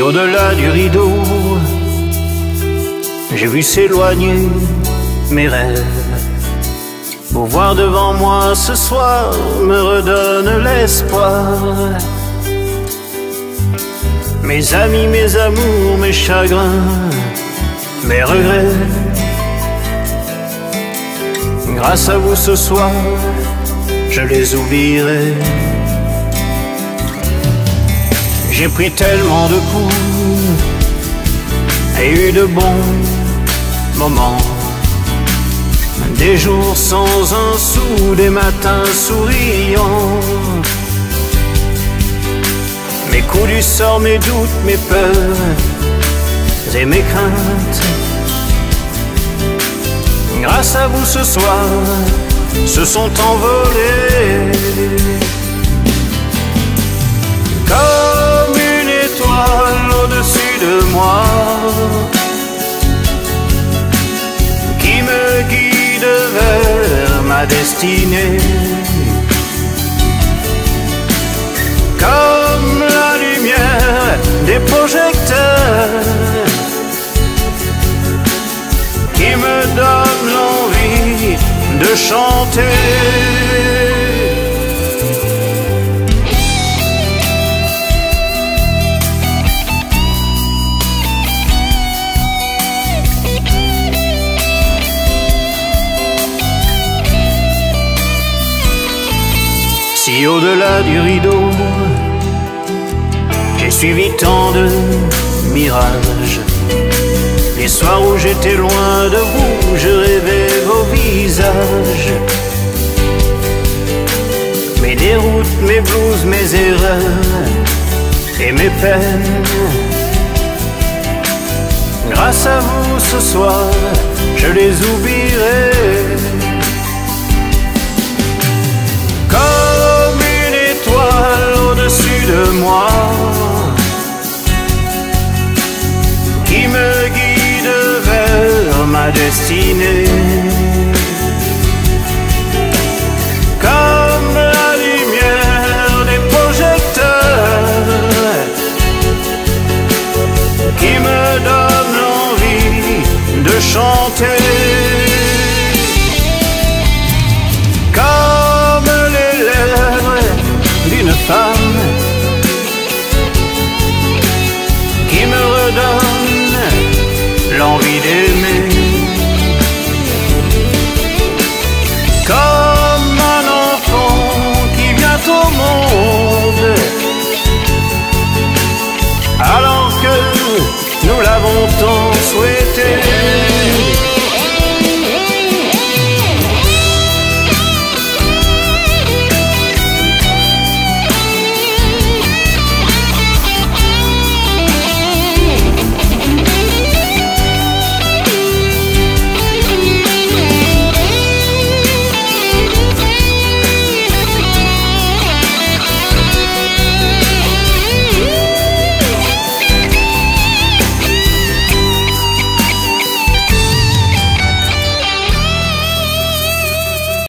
au-delà du rideau, j'ai vu s'éloigner mes rêves. Pour voir devant moi ce soir me redonne l'espoir. Mes amis, mes amours, mes chagrins, mes regrets. Grâce à vous ce soir, je les oublierai. J'ai pris tellement de coups et eu de bons moments. Des jours sans un sou, des matins souriants. Mes coups du sort, mes doutes, mes peurs et mes craintes. Grâce à vous ce soir, se sont envolés. Comme destinée. Comme la lumière des projecteurs qui me donne l'envie de chanter. Au-delà du rideau, j'ai suivi tant de mirages. Les soirs où j'étais loin de vous, je rêvais vos visages. Mes déroutes, mes blues, mes erreurs et mes peines. Grâce à vous ce soir, je les oublierai. Comme la lumière des projecteurs qui me donne l'envie de chanter.